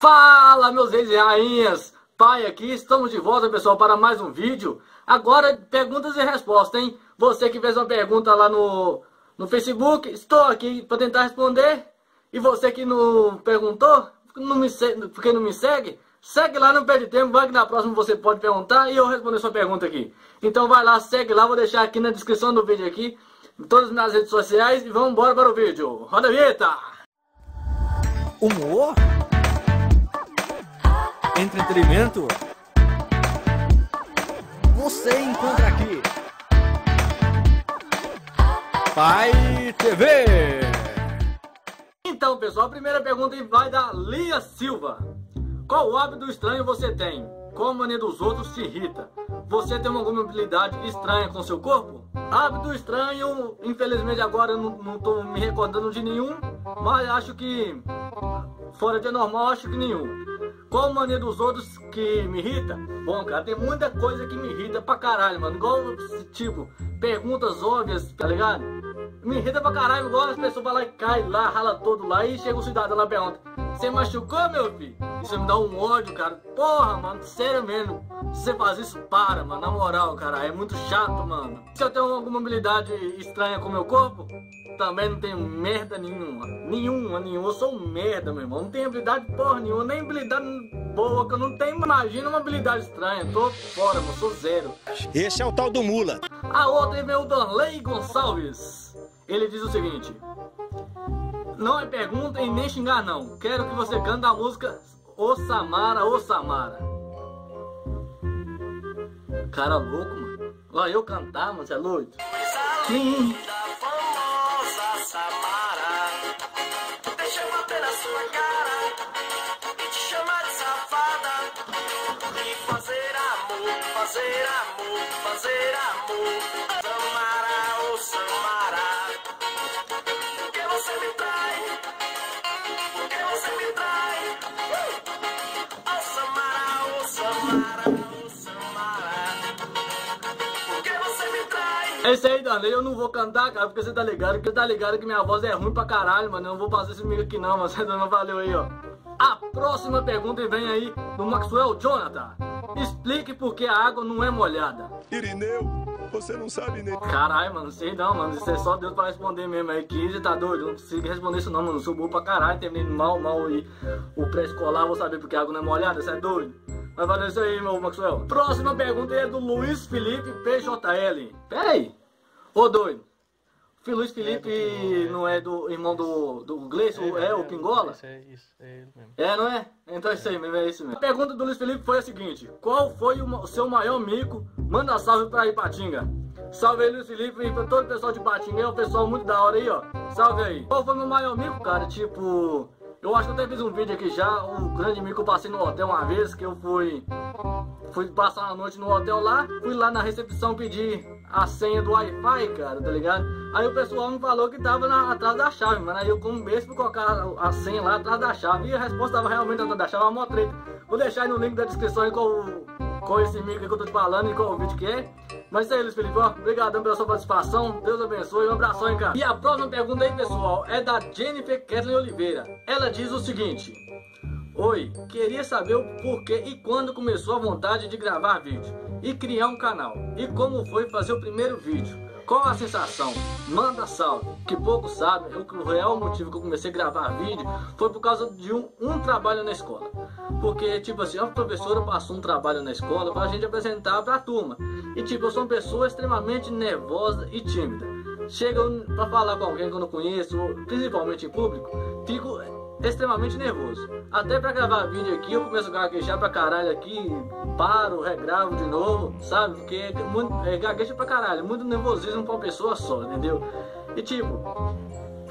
Fala meus reis e rainhas, pai aqui, estamos de volta pessoal para mais um vídeo. Agora perguntas e respostas, hein? Você que fez uma pergunta lá no, no Facebook, estou aqui para tentar responder. E você que não perguntou, não me, porque não me segue, segue lá, não perde tempo, vai que na próxima você pode perguntar e eu responder sua pergunta aqui. Então vai lá, segue lá, vou deixar aqui na descrição do vídeo aqui, todas as minhas redes sociais e vamos embora para o vídeo. Roda a vinheta! Humor? Entretenimento, você encontra aqui. Pai TV. Então, pessoal, a primeira pergunta vai da Lia Silva. Qual hábito estranho você tem? Qual a mania dos outros te irrita? Você tem alguma habilidade estranha com seu corpo? Hábito estranho, infelizmente agora eu não, estou me recordando de nenhum, mas acho que fora de normal acho que nenhum. Qual mania dos outros que me irrita? Bom, cara, tem muita coisa que me irrita pra caralho, mano. Igual, tipo, perguntas óbvias, tá ligado? Me irrita pra caralho, igual as pessoas vão lá e cai lá, rala todo lá e chega o cidadão lá pergunta: Você machucou, meu filho? Isso me dá um ódio, cara. Porra, mano, sério mesmo. Se você faz isso, para, mano. Na moral, cara, é muito chato, mano. Se eu tenho alguma habilidade estranha com o meu corpo, também não tenho merda nenhuma. Nenhuma, nenhuma. Eu sou um merda, meu irmão. Não tenho habilidade porra nenhuma. Nem habilidade boa que eu não tenho. Imagina uma habilidade estranha. Tô fora, eu sou zero. Esse é o tal do Mula. A outra é meu Danley Gonçalves. Ele diz o seguinte. Não é pergunta e nem xingar não. Quero que você cante a música O Samara, O Samara. Cara louco, mano. Olha eu cantar, mano, você é louco? Sim. fazer amor, fazer amor. Samara, É Danley, eu não vou cantar, cara, porque você tá ligado, porque tá ligado que minha voz é ruim pra caralho, mano. Eu não vou fazer esse mico aqui não, mas você não valeu aí, ó. A próxima pergunta vem aí do Maxwell Jonathan. Explique por que a água não é molhada. Irineu, você não sabe nem. Caralho, mano, sei não, mano. Isso é só Deus pra responder mesmo. Aí que você tá doido? Não consigo responder isso não, mano. Eu sou burro pra caralho. Terminei mal, mal e o pré-escolar. Vou saber por que a água não é molhada. Você é doido? Mas valeu isso aí, meu Maxwell. Próxima pergunta é do Luiz Felipe PJL. Pera aí. Ô doido. Luiz Felipe é não é do irmão do, do Gleison, é, é, o Pingola? Isso, é isso, é ele mesmo. É, não é? Então é isso aí mesmo, é isso mesmo. A pergunta do Luiz Felipe foi a seguinte: Qual foi o seu maior mico? Manda salve pra Ipatinga. Salve aí, Luiz Felipe, e pra todo o pessoal de Ipatinga, é um pessoal muito da hora aí, ó. Salve aí. Qual foi o meu maior mico, cara? Tipo, eu acho que eu até fiz um vídeo aqui já, um grande mico eu passei no hotel uma vez, que eu fui fui passar uma noite no hotel lá, fui lá na recepção pedir a senha do Wi-Fi, cara, tá ligado? Aí o pessoal me falou que tava na, atrás da chave, mano. Aí eu, besta, fui colocar a senha lá atrás da chave. E a resposta tava realmente atrás da chave, uma treta. Vou deixar aí no link da descrição aí qual, qual esse mico que eu tô te falando e qual o vídeo que é. Mas isso aí, Luiz Felipe, ó, obrigadão pela sua participação. Deus abençoe, um abração, hein, cara. E a próxima pergunta aí, pessoal, é da Jennifer Kathleen Oliveira. Ela diz o seguinte. Oi, queria saber o porquê e quando começou a vontade de gravar vídeo e criar um canal. E como foi fazer o primeiro vídeo. Qual a sensação? Manda salve. Que pouco sabe, o real motivo que eu comecei a gravar vídeo foi por causa de um, um trabalho na escola. Porque, tipo assim, a professora passou um trabalho na escola pra gente apresentar pra turma. E, tipo, eu sou uma pessoa extremamente nervosa e tímida. Chega pra falar com alguém que eu não conheço, principalmente em público, fico extremamente nervoso. Até pra gravar vídeo aqui, eu começo a gaguejar pra caralho aqui, paro, regravo de novo, sabe? Porque é, muito, é gagueja pra caralho, muito nervosismo pra uma pessoa só, entendeu? E tipo,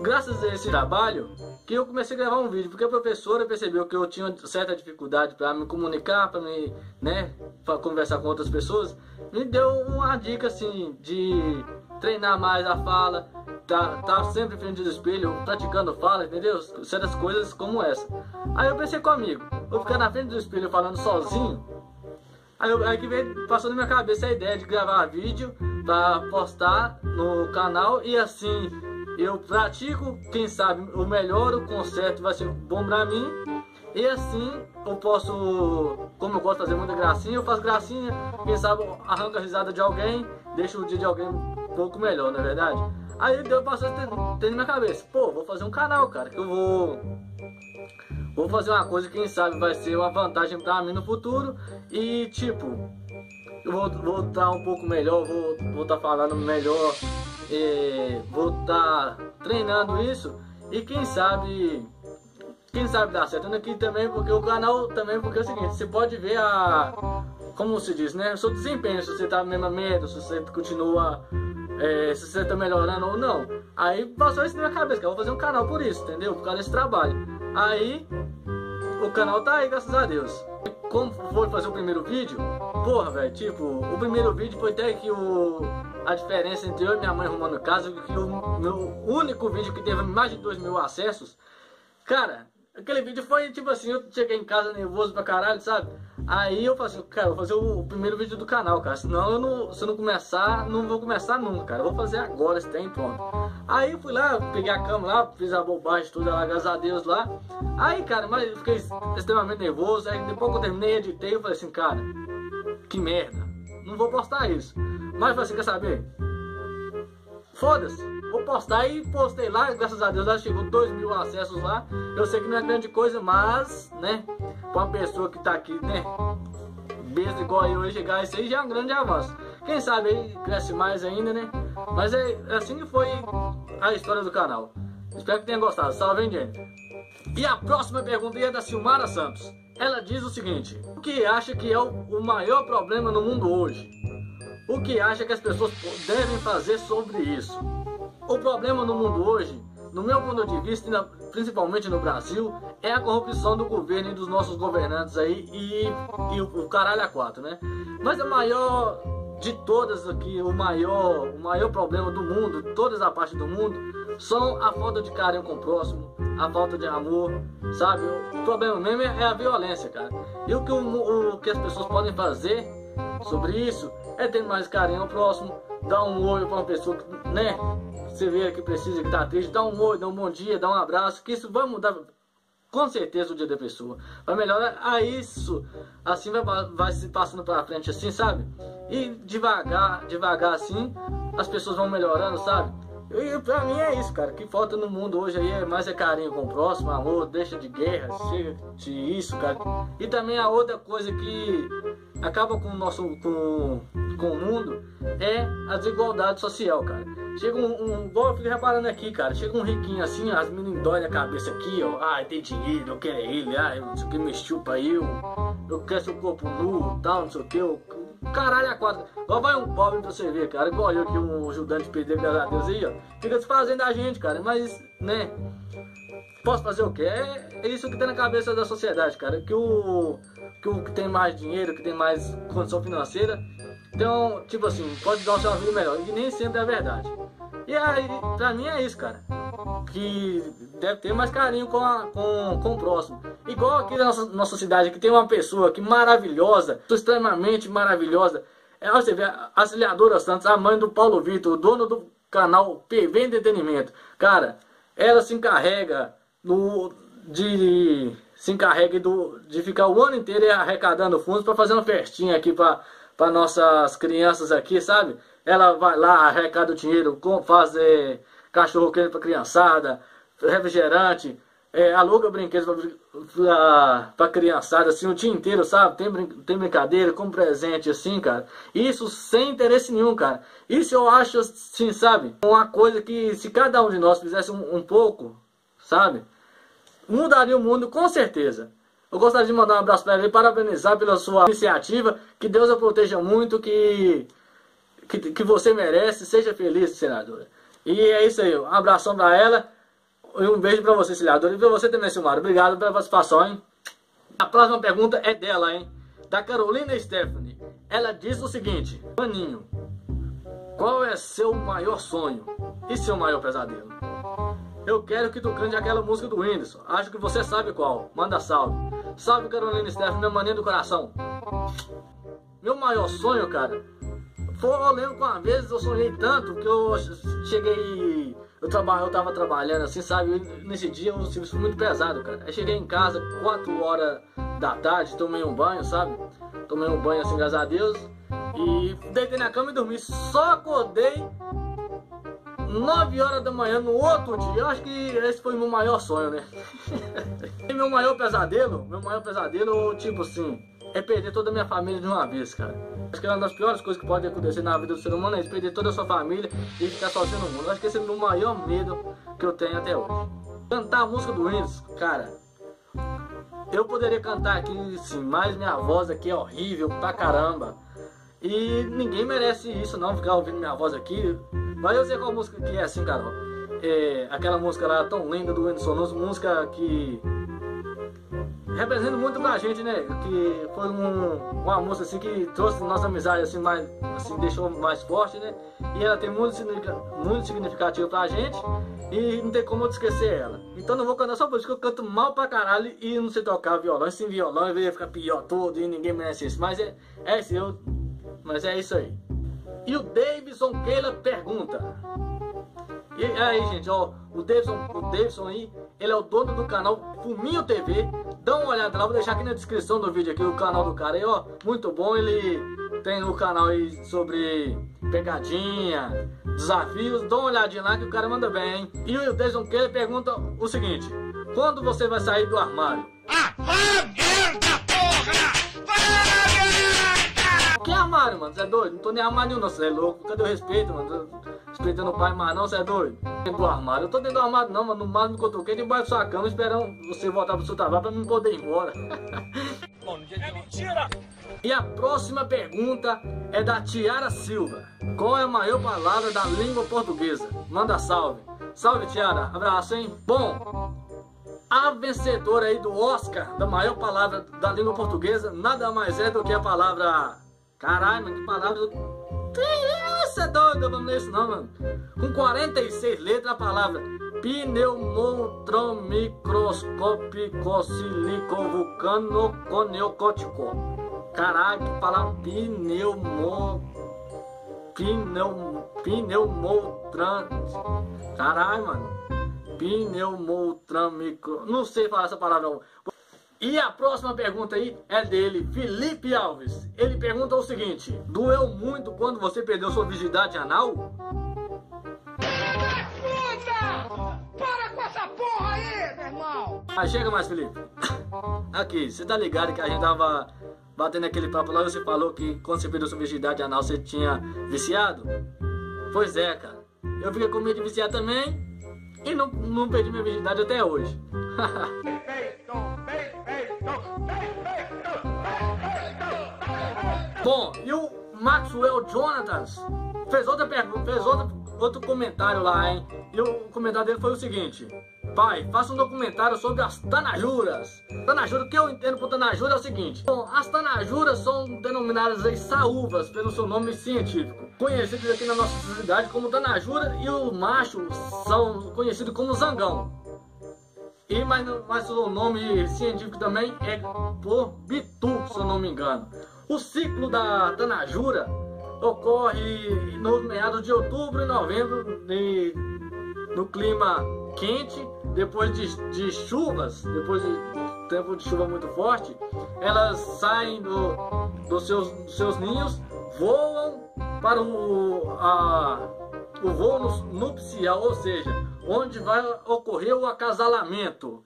graças a esse trabalho, que eu comecei a gravar um vídeo, porque a professora percebeu que eu tinha certa dificuldade para me comunicar, para me, né, pra conversar com outras pessoas, me deu uma dica assim de treinar mais a fala, tá, tá sempre frente do espelho, praticando fala, entendeu? Certas coisas como essa. Aí eu pensei comigo, vou ficar na frente do espelho falando sozinho. Aí, eu, aí que veio, passou na minha cabeça a ideia de gravar vídeo para postar no canal e assim eu pratico, quem sabe o melhor, o concerto vai ser bom pra mim E assim eu posso, como eu gosto de fazer muita gracinha, eu faço gracinha, quem sabe arranca a risada de alguém, deixa o dia de alguém um pouco melhor, não é verdade? Aí deu passou ter na minha cabeça, pô, vou fazer um canal, cara, que eu vou vou fazer uma coisa que quem sabe vai ser uma vantagem pra mim no futuro e tipo, eu vou estar um pouco melhor, vou estar falando melhor, e vou estar treinando isso e quem sabe quem sabe dar certo aqui também, porque o canal também, porque é o seguinte, você pode ver a. Como se diz, né? O seu desempenho, se você tá na mesma medo, se você continua. É, se você tá melhorando ou não. Aí passou isso na minha cabeça, que eu vou fazer um canal por isso, entendeu? Por causa desse trabalho. Aí o canal tá aí, graças a Deus. Como foi fazer o primeiro vídeo? Porra, velho, tipo, o primeiro vídeo foi até que o. A diferença entre eu e minha mãe arrumando casa, que o meu único vídeo que teve mais de 2 mil acessos. Cara, Aquele vídeo foi tipo assim, eu cheguei em casa nervoso pra caralho, sabe? Aí eu falei assim, cara, vou fazer o primeiro vídeo do canal, cara. Senão eu não, se eu não começar, não vou começar nunca, cara. Eu vou fazer agora, se tem pronto. Aí eu fui lá, peguei a cama lá, fiz a bobagem toda lá, graças a Deus lá. Aí, cara, mas eu fiquei extremamente nervoso. Aí depois que eu terminei, editei, eu falei assim, cara, que merda. Não vou postar isso. Mas eu falei assim, quer saber? Foda-se vou postar e postei lá, graças a Deus já chegou 2 mil acessos lá. Eu sei que não é grande coisa, mas, né, pra uma pessoa que tá aqui, né, besta igual eu, chegar isso aí já é um grande avanço. Quem sabe aí cresce mais ainda, né? Mas é assim que foi a história do canal. Espero que tenha gostado. Salve, hein, gente? E a próxima pergunta é da Silmara Santos. Ela diz o seguinte: O que acha que é o maior problema no mundo hoje? O que acha que as pessoas devem fazer sobre isso? O problema no mundo hoje, no meu ponto de vista, principalmente no Brasil, é a corrupção do governo e dos nossos governantes aí e, e o, caralho a quatro, né? Mas a maior de todas aqui, o maior, o maior problema do mundo, todas a parte do mundo, são a falta de carinho com o próximo, a falta de amor, sabe? O problema mesmo é a violência, cara. E o que, o, o que as pessoas podem fazer sobre isso é ter mais carinho ao próximo, dar um olho para uma pessoa que, né? Você vê que precisa, que tá triste, dá um oi, dá um bom dia, dá um abraço, que isso vai mudar com certeza o dia da pessoa. Vai melhorar a isso, assim vai, vai se passando pra frente assim, sabe? E devagar, devagar assim, as pessoas vão melhorando, sabe? E pra mim é isso, cara. O que falta no mundo hoje aí é mais é carinho com o próximo, amor, deixa de guerra, chega de isso, cara. E também a outra coisa que acaba com o nosso com, com o mundo é a desigualdade social, cara. Chega um, um eu fico reparando aqui, cara. Chega um riquinho assim, as meninas dói a cabeça aqui, ó. Ah, tem dinheiro, eu quero ele, ah, não sei o que, me chupa eu. Eu quero seu corpo nu, tal, não sei o que. Eu, caralho, a quadra. Igual vai um pobre pra você ver, cara. Igual eu aqui, um ajudante pedreiro, graças a Deus aí, ó. Fica desfazendo a gente, cara. Mas, né. Posso fazer o quê? É, é isso que tem na cabeça da sociedade, cara. Que que o que tem mais dinheiro, que tem mais condição financeira, então, tipo assim, pode dar uma vida melhor. E nem sempre é verdade. E aí, pra mim é isso, cara. Que deve ter mais carinho com, a, com, com o próximo. Igual aqui na nossa, nossa cidade, que tem uma pessoa que maravilhosa, extremamente maravilhosa. É, você vê, a Auxiliadora Santos, a mãe do Paulo Vitor, o dono do canal PV Entretenimento. Cara, ela se encarrega no, de se encarrega do, de ficar o ano inteiro arrecadando fundos para fazer uma festinha aqui para nossas crianças aqui, sabe? Ela vai lá, arrecada o dinheiro, faz é, cachorro quente para criançada, refrigerante, é, aluga brinquedos para criançada, assim, o dia inteiro, sabe? Tem, brin tem brincadeira, com presente, assim, cara. Isso sem interesse nenhum, cara. Isso eu acho, assim, sabe? Uma coisa que se cada um de nós fizesse um, um pouco, sabe? Mudaria o mundo com certeza. Eu gostaria de mandar um abraço para ele e parabenizar pela sua iniciativa. Que Deus a proteja muito, que, que, que você merece. Seja feliz, senadora. E é isso aí. Um abração para ela. E um beijo para você, senadora. E para você também, Silmar. Obrigado pela participação, hein? A próxima pergunta é dela, hein? Da Carolina Stephanie. Ela diz o seguinte: Maninho, qual é seu maior sonho e seu maior pesadelo? Eu quero que tu cante aquela música do Whindersson. Acho que você sabe qual. Manda salve. Salve Carolina Stephanie, meu maninho do coração. Meu maior sonho, cara, foi eu lembro que uma vez eu sonhei tanto que eu cheguei. eu, traba, eu tava trabalhando assim, sabe? Nesse dia o serviço foi muito pesado, cara. Aí cheguei em casa, 4 horas da tarde, tomei um banho, sabe? Tomei um banho assim, graças a Deus. E deitei na cama e dormi. Só acordei 9 horas da manhã no outro dia. Eu acho que esse foi meu maior sonho, né? e meu maior pesadelo, meu maior pesadelo, tipo assim, é perder toda a minha família de uma vez, cara. Acho que é uma das piores coisas que pode acontecer na vida do ser humano é perder toda a sua família e ficar sozinho no mundo. Eu acho que esse é o meu maior medo que eu tenho até hoje. Cantar a música do Windows, cara. Eu poderia cantar aqui sim, mas minha voz aqui é horrível pra caramba. E ninguém merece isso não, ficar ouvindo minha voz aqui. Mas eu sei qual música que é assim, Carol. É aquela música lá tão linda do Whindersson Nunes, música que representa muito pra gente, né? Que foi um, uma música assim que trouxe nossa amizade assim mais, assim deixou mais forte, né? E ela tem muito, muito significativo pra gente e não tem como eu esquecer ela. Então não vou cantar só por isso que eu canto mal pra caralho e não sei tocar violão, e sem violão e ficar pior todo e ninguém merece isso. Mas é, é isso, eu, mas é isso aí. E o Davidson Keila pergunta. E aí, gente, ó, o Davidson, o Davidson aí, ele é o dono do canal Fuminho TV. Dá uma olhada lá, vou deixar aqui na descrição do vídeo aqui o canal do cara aí, ó. Muito bom, ele tem o canal aí sobre pegadinha, desafios. Dá uma olhadinha lá que o cara manda bem, hein? E o Davidson Keila pergunta o seguinte: Quando você vai sair do armário? Ah, ah, merda, porra! Vai, Que armário, mano? Você é doido? Não tô nem armário nenhum, não. Você é louco? Cadê o respeito, mano? Respeitando o pai, mas não, você é doido? Dentro do armário. Eu tô dentro do armário, não, mano. No máximo que eu toquei debaixo da sua cama, esperando você voltar pro seu trabalho pra mim poder ir embora. É mentira! E a próxima pergunta é da Tiara Silva. Qual é a maior palavra da língua portuguesa? Manda salve. Salve, Tiara. Abraço, hein? Bom, a vencedora aí do Oscar da maior palavra da língua portuguesa nada mais é do que a palavra. Caralho, mano, que palavra. Você é doido, eu não isso não, mano. Com 46 letras a palavra pneumotron-microscópico-silicovulcano-coneocótico. Caralho, que palavra pneumo. Pneu, pneumotran. Caralho, mano. Pneumotran. Não sei falar essa palavra não. E a próxima pergunta aí é dele, Felipe Alves. Ele pergunta o seguinte: Doeu muito quando você perdeu sua virgindade anal? Puta! Para com essa porra aí, meu irmão! Ah, chega mais, Felipe. Aqui, você tá ligado que a gente tava batendo aquele papo lá e você falou que quando você perdeu sua virgindade anal você tinha viciado? Pois é, cara. Eu fiquei com medo de viciar também e não, não perdi minha virgindade até hoje. Bom, e o Maxwell Jonathans fez outra pergunta, fez outra, outro comentário lá, hein? E o comentário dele foi o seguinte: Pai, faça um documentário sobre as tanajuras. Tanajura, o que eu entendo por tanajura é o seguinte: Bom, as tanajuras são denominadas aí saúvas pelo seu nome científico, conhecidos aqui na nossa cidade como tanajura, e os machos são conhecidos como zangão. E mas, mas o nome científico também é por bitu, se eu não me engano. O ciclo da tanajura ocorre nos meados de outubro e novembro no clima quente, depois de, de chuvas, depois de tempo de chuva muito forte, elas saem do, dos, seus, seus ninhos, voam para o, a, o voo nupcial, ou seja, onde vai ocorrer o acasalamento.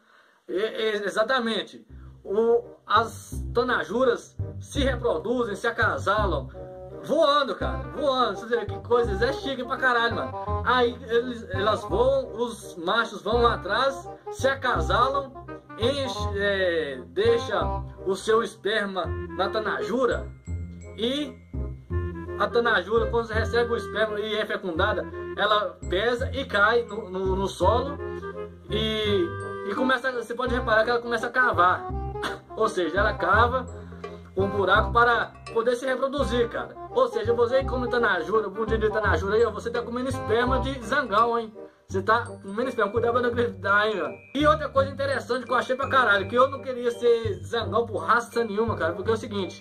E, exatamente. O, as tanajuras se reproduzem, se acasalam, voando, cara, voando. Você vê que coisas é chique pra caralho, mano. Aí eles, elas voam, os machos vão lá atrás, se acasalam, enche, é, deixa o seu esperma na tanajura e a tanajura, quando você recebe o esperma e é fecundada, ela pesa e cai no, no, no solo e, e começa, você pode reparar que ela começa a cavar. Ou seja, ela cava um buraco para poder se reproduzir, cara. Ou seja, você come tanajura, um dia de tanajura aí, ó, você tá comendo esperma de zangão, hein? Você tá comendo esperma, cuidado pra não acreditar, hein, velho. E outra coisa interessante que eu achei pra caralho, que eu não queria ser zangão por raça nenhuma, cara, porque é o seguinte,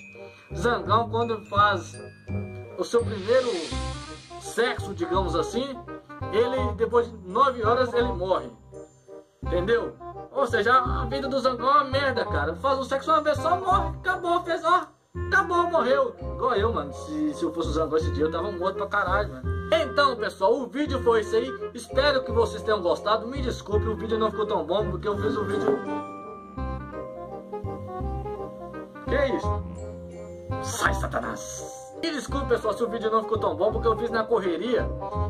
zangão quando faz o seu primeiro sexo, digamos assim, ele, depois de 9 horas, ele morre. Entendeu? Ou seja, a vida do Zangão é uma merda, cara. Faz o sexo uma vez só, morre, acabou, fez, ó. Acabou, morreu. Igual eu, mano. Se, se eu fosse o Zangão esse dia, eu tava morto pra caralho, mano. Então, pessoal, o vídeo foi esse aí. Espero que vocês tenham gostado. Me desculpe, o vídeo não ficou tão bom, porque eu fiz o vídeo... Que isso? Sai, Satanás! Me desculpe, pessoal, se o vídeo não ficou tão bom, porque eu fiz na correria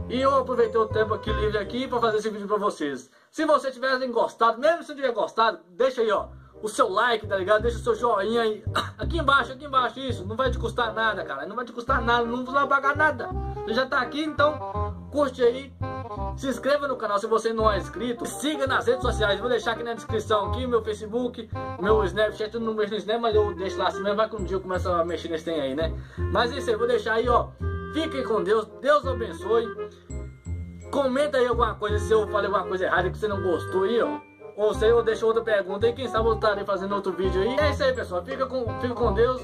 e eu aproveitei o tempo aqui livre aqui para fazer esse vídeo para vocês. Se vocês tiverem gostado, mesmo se tiver gostado, deixa aí, ó, o seu like, tá ligado? Deixa o seu joinha aí, aqui embaixo, aqui embaixo, isso, não vai te custar nada, cara, não vai te custar nada, não vai pagar nada. Você já tá aqui, então curte aí, se inscreva no canal se você não é inscrito. Siga nas redes sociais. Vou deixar aqui na descrição aqui meu Facebook, meu Snapchat. Mexo no Snap, mas eu deixo lá assim mesmo. Vai que um dia eu começo a mexer nesse tem aí, né? Mas isso aí, vou deixar aí, ó. Fiquem com Deus. Deus abençoe. Comenta aí alguma coisa se eu falei alguma coisa errada que você não gostou aí, ó. Ou se eu deixo outra pergunta aí, quem sabe eu estarei fazendo outro vídeo aí. É isso aí, pessoal. Fica com, fica com Deus.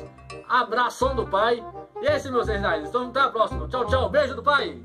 Abração do Pai. E é isso, meus reis. Então, até a próxima. Tchau, tchau. Beijo do Pai.